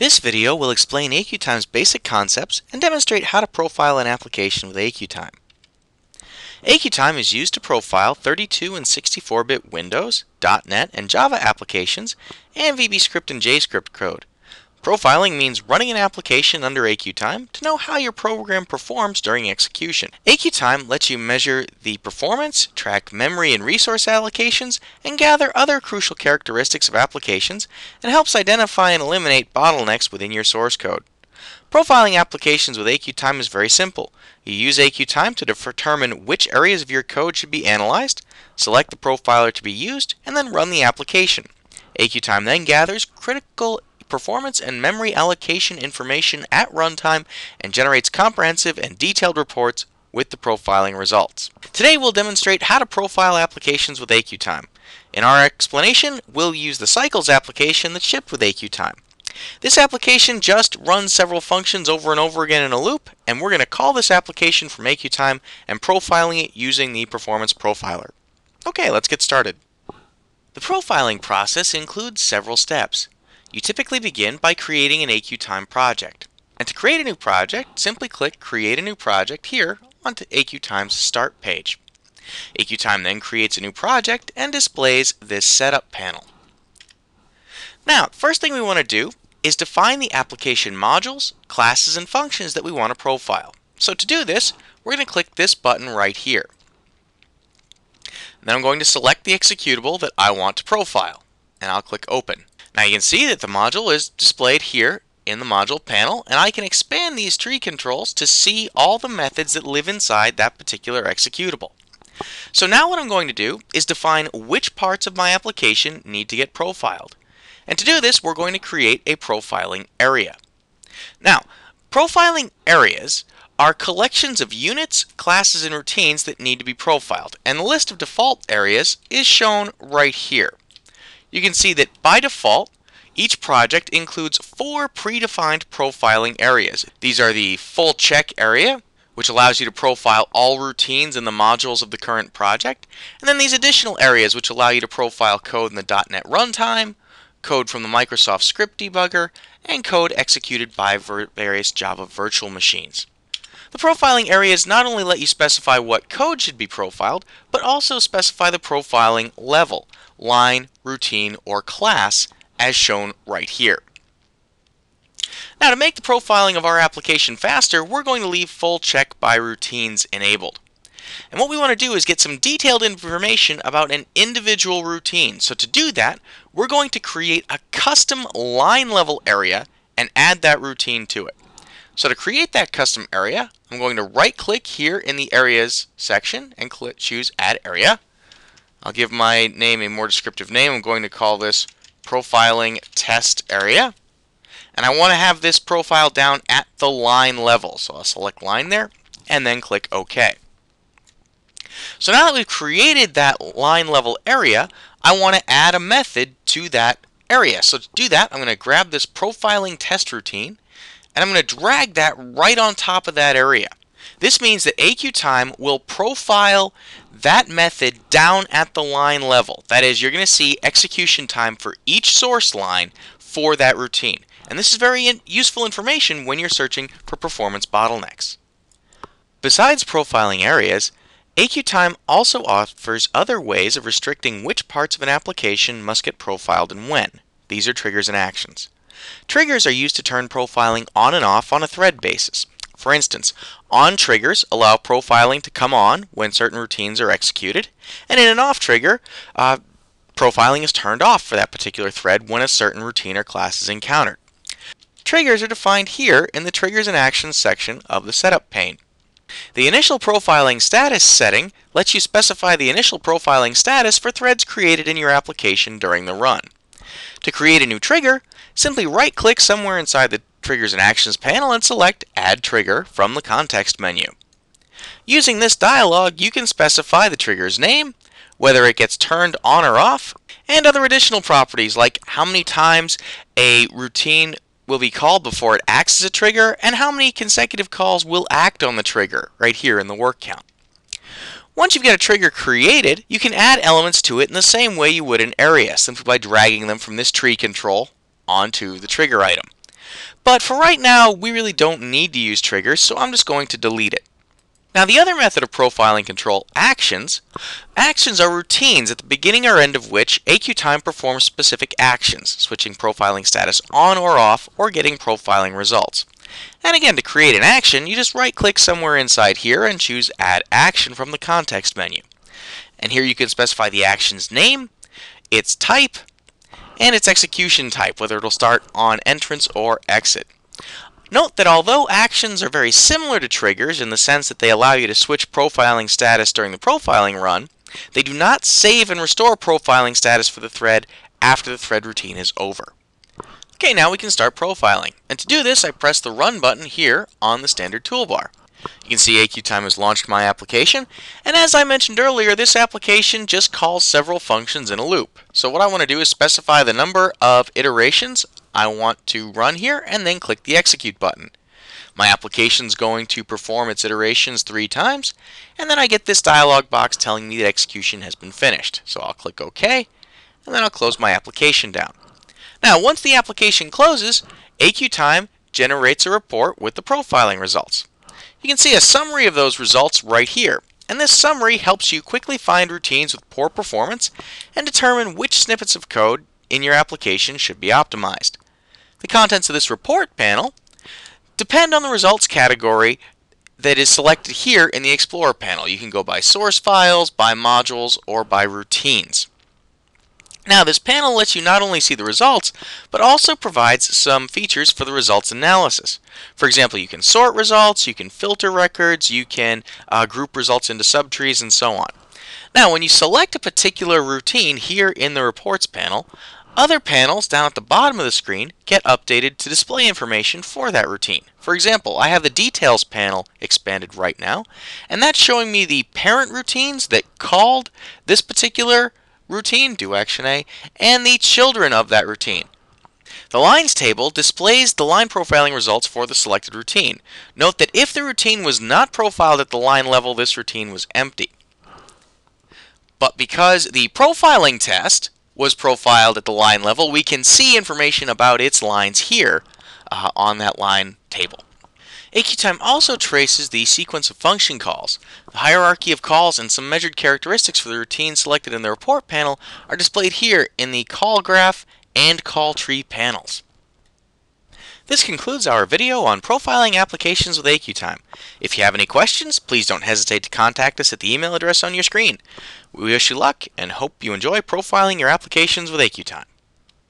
This video will explain AQTime's basic concepts and demonstrate how to profile an application with AQTime. AQTime is used to profile 32 and 64-bit Windows, .NET, and Java applications and VBScript and JScript code. Profiling means running an application under AQTime to know how your program performs during execution. AQTime lets you measure the performance, track memory and resource allocations, and gather other crucial characteristics of applications, and helps identify and eliminate bottlenecks within your source code. Profiling applications with AQTime is very simple. You use AQTime to determine which areas of your code should be analyzed, select the profiler to be used, and then run the application. AQTime then gathers critical performance and memory allocation information at runtime and generates comprehensive and detailed reports with the profiling results. Today we'll demonstrate how to profile applications with AQTime. In our explanation, we'll use the Cycles application that's shipped with AQTime. This application just runs several functions over and over again in a loop, and we're going to call this application from AQTime and profiling it using the Performance Profiler. Okay, let's get started. The profiling process includes several steps. You typically begin by creating an AQTime project. And to create a new project, simply click Create a New Project here onto AQTime's Start page. AQTime then creates a new project and displays this setup panel. Now, first thing we want to do is define the application modules, classes, and functions that we want to profile. So to do this, we're going to click this button right here. Then I'm going to select the executable that I want to profile, and I'll click Open. Now you can see that the module is displayed here in the module panel and I can expand these tree controls to see all the methods that live inside that particular executable. So now what I'm going to do is define which parts of my application need to get profiled. And to do this we're going to create a profiling area. Now profiling areas are collections of units, classes, and routines that need to be profiled and the list of default areas is shown right here you can see that by default, each project includes four predefined profiling areas. These are the full check area, which allows you to profile all routines in the modules of the current project, and then these additional areas which allow you to profile code in the .NET runtime, code from the Microsoft Script Debugger, and code executed by various Java virtual machines. The profiling areas not only let you specify what code should be profiled, but also specify the profiling level, line, routine, or class as shown right here. Now to make the profiling of our application faster, we're going to leave full check by routines enabled. And what we want to do is get some detailed information about an individual routine. So to do that, we're going to create a custom line level area and add that routine to it. So to create that custom area, I'm going to right click here in the areas section and choose add area. I'll give my name a more descriptive name. I'm going to call this profiling test area. And I want to have this profile down at the line level. So I'll select line there and then click OK. So now that we've created that line level area, I want to add a method to that area. So to do that, I'm going to grab this profiling test routine and I'm going to drag that right on top of that area. This means that AQTime will profile that method down at the line level. That is, you're going to see execution time for each source line for that routine. And this is very in useful information when you're searching for performance bottlenecks. Besides profiling areas, AQTime also offers other ways of restricting which parts of an application must get profiled and when. These are triggers and actions. Triggers are used to turn profiling on and off on a thread basis. For instance, on triggers allow profiling to come on when certain routines are executed, and in an off trigger, uh, profiling is turned off for that particular thread when a certain routine or class is encountered. Triggers are defined here in the Triggers and Actions section of the Setup pane. The initial profiling status setting lets you specify the initial profiling status for threads created in your application during the run. To create a new trigger, simply right-click somewhere inside the Triggers and Actions panel and select Add Trigger from the context menu. Using this dialog, you can specify the trigger's name, whether it gets turned on or off, and other additional properties like how many times a routine will be called before it acts as a trigger, and how many consecutive calls will act on the trigger right here in the work count. Once you've got a trigger created, you can add elements to it in the same way you would an area, simply by dragging them from this tree control onto the trigger item. But for right now, we really don't need to use triggers, so I'm just going to delete it. Now the other method of profiling control, actions, actions are routines at the beginning or end of which AQTime performs specific actions, switching profiling status on or off, or getting profiling results. And again, to create an action, you just right click somewhere inside here and choose Add Action from the context menu. And here you can specify the action's name, its type, and its execution type, whether it'll start on entrance or exit. Note that although actions are very similar to triggers in the sense that they allow you to switch profiling status during the profiling run, they do not save and restore profiling status for the thread after the thread routine is over. Okay, now we can start profiling. And to do this, I press the Run button here on the standard toolbar. You can see AQTime has launched my application, and as I mentioned earlier, this application just calls several functions in a loop. So what I want to do is specify the number of iterations I want to run here and then click the execute button. My application is going to perform its iterations three times and then I get this dialog box telling me that execution has been finished. So I'll click OK and then I'll close my application down. Now once the application closes, AQTime generates a report with the profiling results. You can see a summary of those results right here. And this summary helps you quickly find routines with poor performance and determine which snippets of code in your application should be optimized. The contents of this report panel depend on the results category that is selected here in the Explorer panel. You can go by source files, by modules, or by routines. Now this panel lets you not only see the results, but also provides some features for the results analysis. For example, you can sort results, you can filter records, you can uh, group results into subtrees, and so on. Now when you select a particular routine here in the reports panel, other panels down at the bottom of the screen get updated to display information for that routine. For example, I have the details panel expanded right now, and that's showing me the parent routines that called this particular routine, do action A, and the children of that routine. The lines table displays the line profiling results for the selected routine. Note that if the routine was not profiled at the line level, this routine was empty. But because the profiling test was profiled at the line level, we can see information about its lines here uh, on that line table. AQTime also traces the sequence of function calls. The hierarchy of calls and some measured characteristics for the routine selected in the report panel are displayed here in the call graph and call tree panels. This concludes our video on profiling applications with AQTime. If you have any questions, please don't hesitate to contact us at the email address on your screen. We wish you luck and hope you enjoy profiling your applications with AQTime.